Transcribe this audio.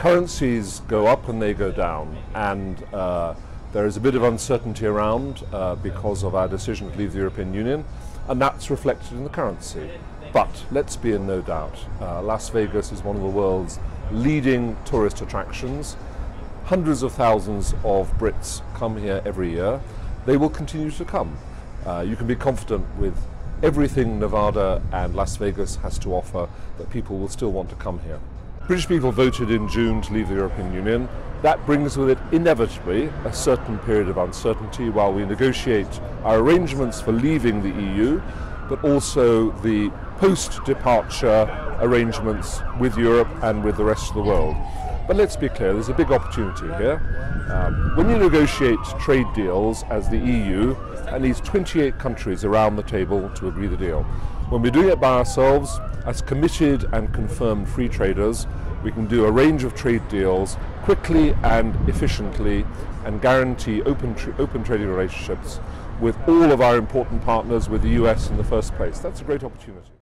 currencies go up and they go down, and uh, there is a bit of uncertainty around uh, because of our decision to leave the European Union, and that's reflected in the currency. But let's be in no doubt, uh, Las Vegas is one of the world's leading tourist attractions. Hundreds of thousands of Brits come here every year. They will continue to come. Uh, you can be confident with everything Nevada and Las Vegas has to offer that people will still want to come here. British people voted in June to leave the European Union. That brings with it inevitably a certain period of uncertainty while we negotiate our arrangements for leaving the EU, but also the post-departure arrangements with Europe and with the rest of the world. But let's be clear, there's a big opportunity here. Um, when you negotiate trade deals as the EU, and needs 28 countries around the table to agree the deal. When we're doing it by ourselves, as committed and confirmed free traders, we can do a range of trade deals quickly and efficiently and guarantee open, tra open trading relationships with all of our important partners with the US in the first place. That's a great opportunity.